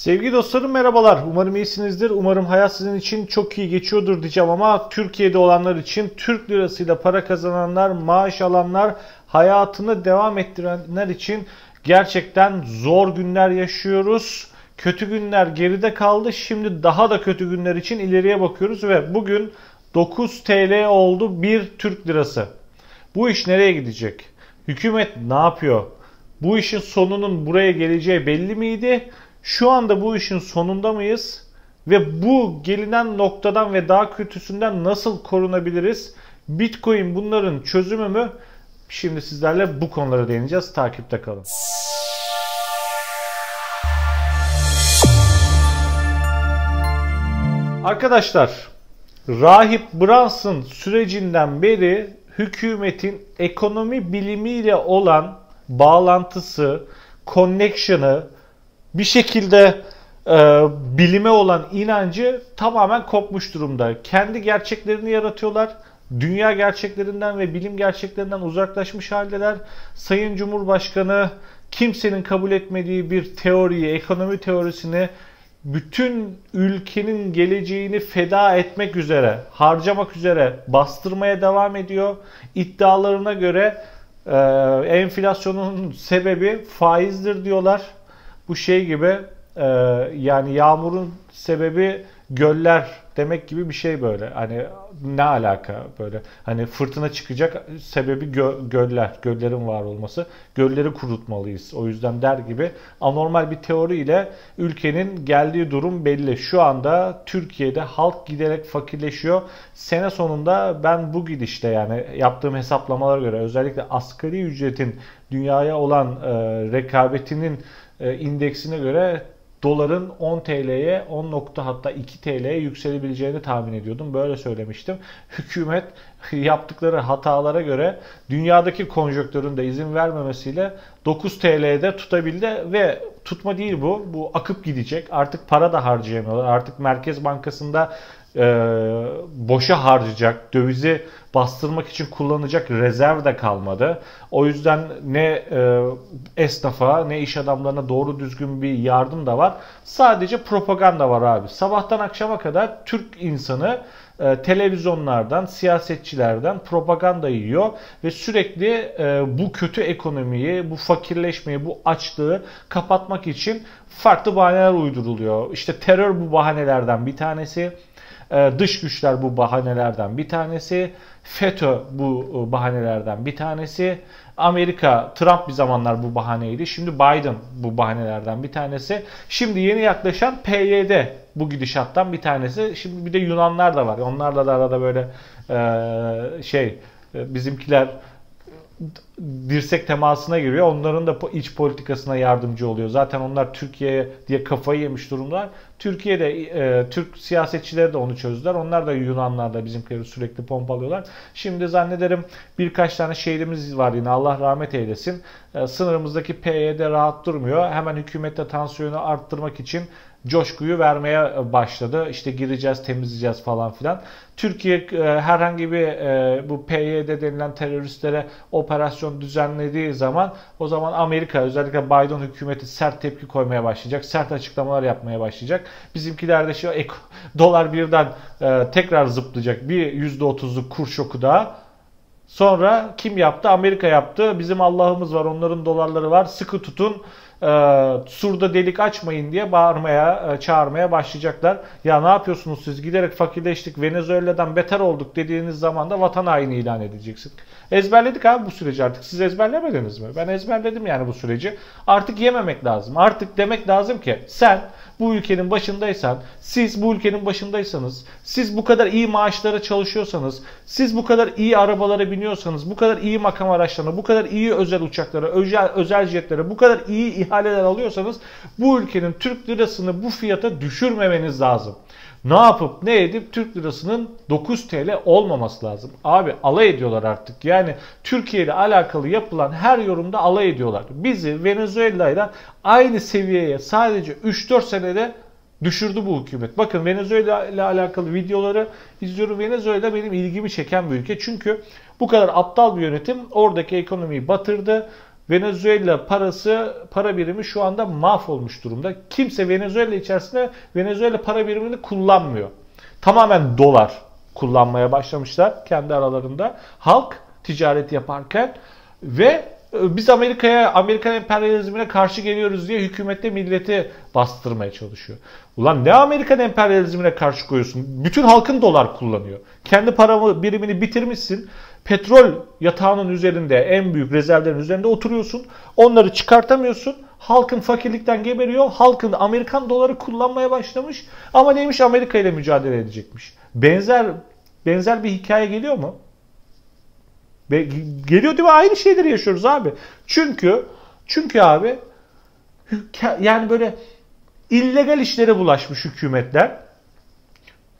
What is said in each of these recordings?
Sevgili dostlarım merhabalar. Umarım iyisinizdir. Umarım hayat sizin için çok iyi geçiyordur diyeceğim ama Türkiye'de olanlar için Türk lirasıyla para kazananlar, maaş alanlar, hayatını devam ettirenler için gerçekten zor günler yaşıyoruz. Kötü günler geride kaldı. Şimdi daha da kötü günler için ileriye bakıyoruz ve bugün 9 TL oldu 1 Türk lirası. Bu iş nereye gidecek? Hükümet ne yapıyor? Bu işin sonunun buraya geleceği belli miydi? Şu anda bu işin sonunda mıyız? Ve bu gelinen noktadan ve daha kötüsünden nasıl korunabiliriz? Bitcoin bunların çözümü mü? Şimdi sizlerle bu konulara değineceğiz. Takipte kalın. Arkadaşlar, Rahip Brunson sürecinden beri hükümetin ekonomi bilimiyle olan bağlantısı, connection'ı, bir şekilde e, bilime olan inancı tamamen kopmuş durumda. Kendi gerçeklerini yaratıyorlar. Dünya gerçeklerinden ve bilim gerçeklerinden uzaklaşmış haldeler. Sayın Cumhurbaşkanı kimsenin kabul etmediği bir teoriyi, ekonomi teorisini bütün ülkenin geleceğini feda etmek üzere, harcamak üzere bastırmaya devam ediyor. İddialarına göre e, enflasyonun sebebi faizdir diyorlar. Bu şey gibi e, yani yağmurun sebebi göller demek gibi bir şey böyle. Hani ne alaka böyle? Hani fırtına çıkacak sebebi gö- göller, göllerin var olması. Gölleri kurutmalıyız. O yüzden der gibi anormal bir teori ile ülkenin geldiği durum belli. Şu anda Türkiye'de halk giderek fakirleşiyor. Sene sonunda ben bu gidişte yani yaptığım hesaplamalara göre özellikle asgari ücretin dünyaya olan e, rekabetinin e, indeksine göre doların 10 TL'ye 10 nokta hatta 2 TL'ye yükselebileceğini tahmin ediyordum. Böyle söylemiştim. Hükümet yaptıkları hatalara göre dünyadaki konjonktürün de izin vermemesiyle 9 TL'de tutabildi ve tutma değil bu. Bu akıp gidecek. Artık para da harcayamıyorlar. Artık Merkez Bankası'nda e, boşa harcayacak, dövizi bastırmak için kullanacak rezerv de kalmadı. O yüzden ne e, esnafa ne iş adamlarına doğru düzgün bir yardım da var. Sadece propaganda var abi. Sabahtan akşama kadar Türk insanı e, televizyonlardan, siyasetçilerden propaganda yiyor ve sürekli e, bu kötü ekonomiyi, bu fakirleşmeyi, bu açlığı kapatmak için farklı bahaneler uyduruluyor. İşte terör bu bahanelerden bir tanesi. E, dış güçler bu bahanelerden bir tanesi. FETÖ bu e, bahanelerden bir tanesi. Amerika, Trump bir zamanlar bu bahaneydi. Şimdi Biden bu bahanelerden bir tanesi. Şimdi yeni yaklaşan PYD bu gidişattan bir tanesi. Şimdi bir de Yunanlar da var. Onlarla da arada böyle e, şey bizimkiler dirsek temasına giriyor. Onların da iç politikasına yardımcı oluyor. Zaten onlar Türkiye'ye diye kafayı yemiş durumlar. Türkiye'de e, Türk siyasetçileri de onu çözdüler. Onlar da Yunanlar da bizimkileri sürekli pompalıyorlar. Şimdi zannederim birkaç tane şehrimiz var yine Allah rahmet eylesin. E, sınırımızdaki PYD rahat durmuyor. Hemen hükümette tansiyonu arttırmak için coşkuyu vermeye başladı. İşte gireceğiz, temizleyeceğiz falan filan. Türkiye e, herhangi bir e, bu PYD denilen teröristlere operasyon düzenlediği zaman o zaman Amerika özellikle Biden hükümeti sert tepki koymaya başlayacak. Sert açıklamalar yapmaya başlayacak. Bizimkiler de şu dolar birden e, tekrar zıplayacak. Bir %30'luk kur şoku daha. Sonra kim yaptı? Amerika yaptı. Bizim Allah'ımız var, onların dolarları var. Sıkı tutun surda delik açmayın diye bağırmaya, e, çağırmaya başlayacaklar. Ya ne yapıyorsunuz siz? Giderek fakirleştik, Venezuela'dan beter olduk dediğiniz zaman da vatan haini ilan edeceksin. Ezberledik abi bu süreci artık. Siz ezberlemediniz mi? Ben ezberledim yani bu süreci. Artık yememek lazım. Artık demek lazım ki sen bu ülkenin başındaysan, siz bu ülkenin başındaysanız, siz bu kadar iyi maaşlara çalışıyorsanız, siz bu kadar iyi arabalara biniyorsanız, bu kadar iyi makam araçlarına, bu kadar iyi özel uçaklara, özel, özel jetlere, bu kadar iyi ihaleler alıyorsanız bu ülkenin Türk lirasını bu fiyata düşürmemeniz lazım ne yapıp ne edip Türk lirasının 9 TL olmaması lazım. Abi alay ediyorlar artık. Yani Türkiye ile alakalı yapılan her yorumda alay ediyorlar. Bizi Venezuela ile aynı seviyeye sadece 3-4 senede düşürdü bu hükümet. Bakın Venezuela ile alakalı videoları izliyorum. Venezuela benim ilgimi çeken bir ülke. Çünkü bu kadar aptal bir yönetim oradaki ekonomiyi batırdı Venezuela parası, para birimi şu anda mahvolmuş durumda. Kimse Venezuela içerisinde Venezuela para birimini kullanmıyor. Tamamen dolar kullanmaya başlamışlar kendi aralarında. Halk ticaret yaparken ve e, biz Amerika'ya, Amerikan emperyalizmine karşı geliyoruz diye hükümette milleti bastırmaya çalışıyor. Ulan ne Amerikan emperyalizmine karşı koyuyorsun? Bütün halkın dolar kullanıyor. Kendi para birimini bitirmişsin. Petrol yatağının üzerinde, en büyük rezervlerin üzerinde oturuyorsun. Onları çıkartamıyorsun. Halkın fakirlikten geberiyor. Halkın Amerikan doları kullanmaya başlamış. Ama neymiş Amerika ile mücadele edecekmiş. Benzer benzer bir hikaye geliyor mu? Geliyor değil mi? Aynı şeyleri yaşıyoruz abi. Çünkü çünkü abi yani böyle illegal işlere bulaşmış hükümetler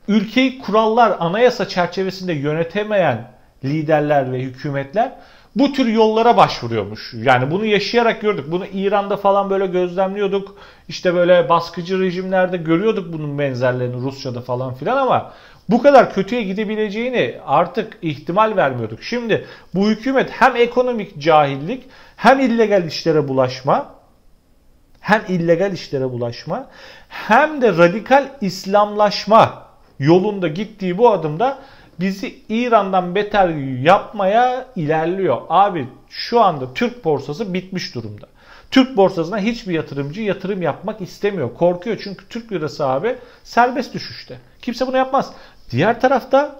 ülkeyi kurallar, anayasa çerçevesinde yönetemeyen liderler ve hükümetler bu tür yollara başvuruyormuş. Yani bunu yaşayarak gördük. Bunu İran'da falan böyle gözlemliyorduk. İşte böyle baskıcı rejimlerde görüyorduk bunun benzerlerini Rusya'da falan filan ama bu kadar kötüye gidebileceğini artık ihtimal vermiyorduk. Şimdi bu hükümet hem ekonomik cahillik hem illegal işlere bulaşma hem illegal işlere bulaşma hem de radikal İslamlaşma yolunda gittiği bu adımda bizi İran'dan beter yapmaya ilerliyor. Abi şu anda Türk borsası bitmiş durumda. Türk borsasına hiçbir yatırımcı yatırım yapmak istemiyor. Korkuyor çünkü Türk lirası abi serbest düşüşte. Kimse bunu yapmaz. Diğer tarafta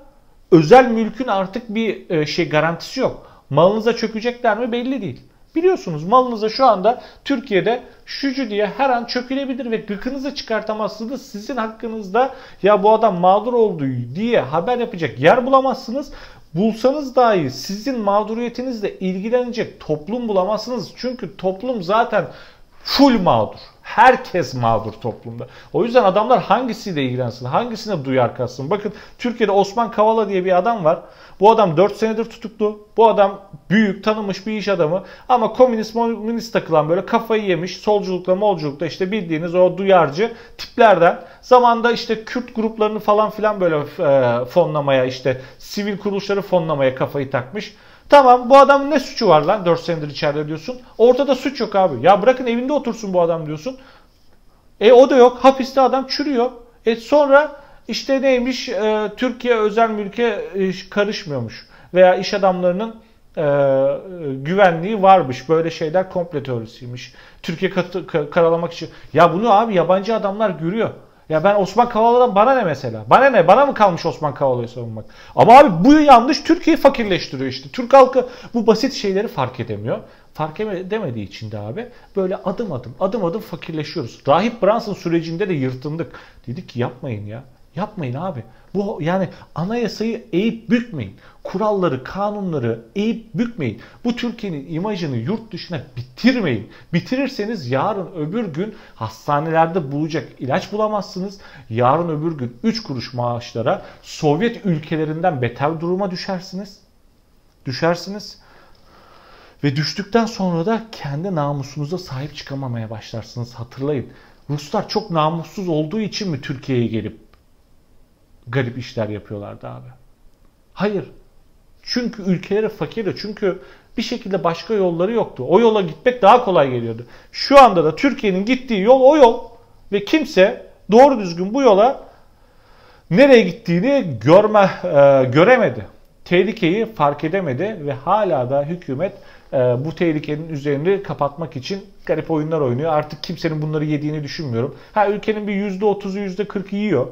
özel mülkün artık bir e, şey garantisi yok. Malınıza çökecekler mi belli değil. Biliyorsunuz malınıza şu anda Türkiye'de şucu diye her an çökülebilir ve gıkınızı çıkartamazsınız. Sizin hakkınızda ya bu adam mağdur oldu diye haber yapacak yer bulamazsınız. Bulsanız dahi sizin mağduriyetinizle ilgilenecek toplum bulamazsınız. Çünkü toplum zaten full mağdur. Herkes mağdur toplumda. O yüzden adamlar hangisiyle ilgilensin, hangisine duyar kalsın. Bakın Türkiye'de Osman Kavala diye bir adam var. Bu adam 4 senedir tutuklu. Bu adam büyük, tanınmış bir iş adamı. Ama komünist, komünist takılan böyle kafayı yemiş. Solculukla, molculukla işte bildiğiniz o duyarcı tiplerden. Zamanda işte Kürt gruplarını falan filan böyle e, fonlamaya işte sivil kuruluşları fonlamaya kafayı takmış. Tamam bu adamın ne suçu var lan 4 senedir içeride diyorsun. Ortada suç yok abi. Ya bırakın evinde otursun bu adam diyorsun. E o da yok. Hapiste adam çürüyor. E sonra işte neymiş e, Türkiye özel mülke e, karışmıyormuş. Veya iş adamlarının e, güvenliği varmış. Böyle şeyler komple teorisiymiş. Türkiye karalamak için. Ya bunu abi yabancı adamlar görüyor. Ya ben Osman Kavala'dan bana ne mesela? Bana ne? Bana mı kalmış Osman Kavala'yı savunmak? Ama abi bu yanlış Türkiye'yi fakirleştiriyor işte. Türk halkı bu basit şeyleri fark edemiyor. Fark edemediği için de abi böyle adım adım adım adım fakirleşiyoruz. Rahip Brunson sürecinde de yırtındık. Dedik ki yapmayın ya. Yapmayın abi. Bu yani anayasayı eğip bükmeyin. Kuralları, kanunları eğip bükmeyin. Bu Türkiye'nin imajını yurt dışına bitirmeyin. Bitirirseniz yarın öbür gün hastanelerde bulacak ilaç bulamazsınız. Yarın öbür gün 3 kuruş maaşlara Sovyet ülkelerinden beter duruma düşersiniz. Düşersiniz. Ve düştükten sonra da kendi namusunuza sahip çıkamamaya başlarsınız. Hatırlayın. Ruslar çok namussuz olduğu için mi Türkiye'ye gelip garip işler yapıyorlardı abi. Hayır. Çünkü ülkeleri fakirdi. Çünkü bir şekilde başka yolları yoktu. O yola gitmek daha kolay geliyordu. Şu anda da Türkiye'nin gittiği yol o yol. Ve kimse doğru düzgün bu yola nereye gittiğini görme, e, göremedi. Tehlikeyi fark edemedi ve hala da hükümet e, bu tehlikenin üzerini kapatmak için garip oyunlar oynuyor. Artık kimsenin bunları yediğini düşünmüyorum. Ha ülkenin bir %30'u %40'ı yiyor.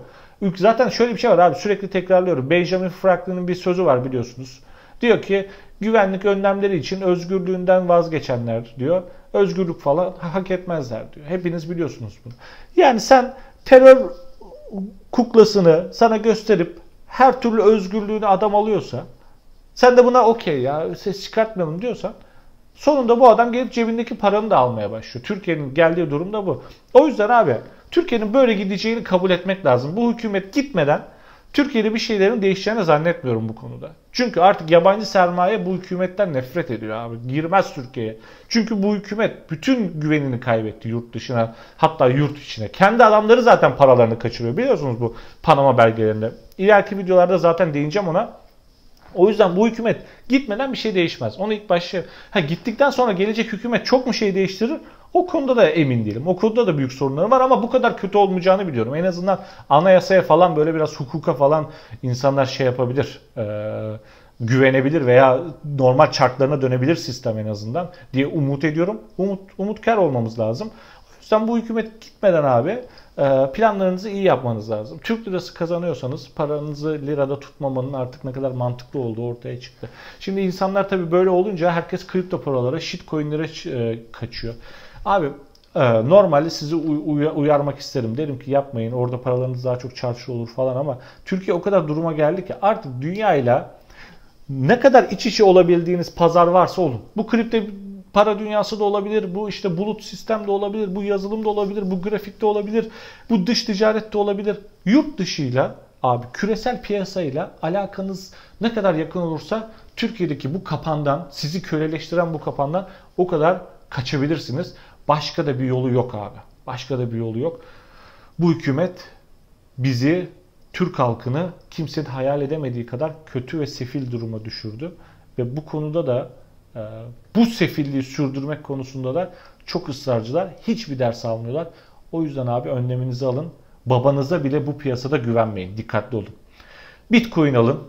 Zaten şöyle bir şey var abi sürekli tekrarlıyorum. Benjamin Franklin'in bir sözü var biliyorsunuz. Diyor ki güvenlik önlemleri için özgürlüğünden vazgeçenler diyor. Özgürlük falan hak etmezler diyor. Hepiniz biliyorsunuz bunu. Yani sen terör kuklasını sana gösterip her türlü özgürlüğünü adam alıyorsa sen de buna okey ya ses çıkartmayalım diyorsan sonunda bu adam gelip cebindeki paranı da almaya başlıyor. Türkiye'nin geldiği durum da bu. O yüzden abi Türkiye'nin böyle gideceğini kabul etmek lazım. Bu hükümet gitmeden Türkiye'de bir şeylerin değişeceğini zannetmiyorum bu konuda. Çünkü artık yabancı sermaye bu hükümetten nefret ediyor abi. Girmez Türkiye'ye. Çünkü bu hükümet bütün güvenini kaybetti yurt dışına hatta yurt içine. Kendi adamları zaten paralarını kaçırıyor. Biliyorsunuz bu Panama belgelerinde. İleriki videolarda zaten değineceğim ona. O yüzden bu hükümet gitmeden bir şey değişmez. Onu ilk başta ha gittikten sonra gelecek hükümet çok mu şey değiştirir? O konuda da emin değilim. O konuda da büyük sorunları var ama bu kadar kötü olmayacağını biliyorum. En azından anayasaya falan böyle biraz hukuka falan insanlar şey yapabilir. Ee, güvenebilir veya normal çarklarına dönebilir sistem en azından diye umut ediyorum. Umut umutkar olmamız lazım. O yüzden bu hükümet gitmeden abi e, planlarınızı iyi yapmanız lazım. Türk lirası kazanıyorsanız paranızı lirada tutmamanın artık ne kadar mantıklı olduğu ortaya çıktı. Şimdi insanlar tabii böyle olunca herkes kripto paralara, shitcoin'lere e, kaçıyor. Abi e, normalde sizi uyarmak isterim. Derim ki yapmayın orada paralarınız daha çok çarşı olur falan ama Türkiye o kadar duruma geldi ki artık dünyayla ne kadar iç içe olabildiğiniz pazar varsa olun. Bu kripto para dünyası da olabilir, bu işte bulut sistem de olabilir, bu yazılım da olabilir, bu grafik de olabilir, bu dış ticaret de olabilir. Yurt dışıyla abi küresel piyasayla alakanız ne kadar yakın olursa Türkiye'deki bu kapandan, sizi köleleştiren bu kapandan o kadar kaçabilirsiniz. Başka da bir yolu yok abi. Başka da bir yolu yok. Bu hükümet bizi Türk halkını kimsenin hayal edemediği kadar kötü ve sefil duruma düşürdü. Ve bu konuda da e, bu sefilliği sürdürmek konusunda da çok ısrarcılar. Hiçbir ders almıyorlar. O yüzden abi önleminizi alın. Babanıza bile bu piyasada güvenmeyin. Dikkatli olun. Bitcoin alın.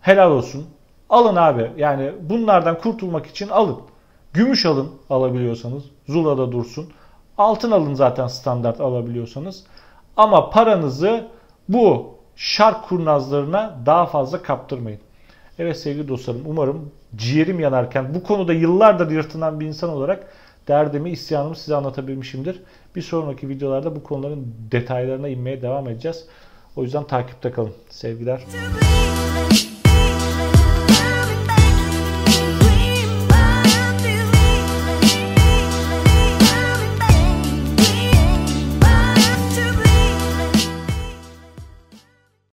Helal olsun. Alın abi. Yani bunlardan kurtulmak için alın. Gümüş alın alabiliyorsanız. Zula'da dursun. Altın alın zaten standart alabiliyorsanız. Ama paranızı bu şark kurnazlarına daha fazla kaptırmayın. Evet sevgili dostlarım umarım ciğerim yanarken bu konuda yıllardır yırtınan bir insan olarak derdimi, isyanımı size anlatabilmişimdir. Bir sonraki videolarda bu konuların detaylarına inmeye devam edeceğiz. O yüzden takipte kalın. Sevgiler.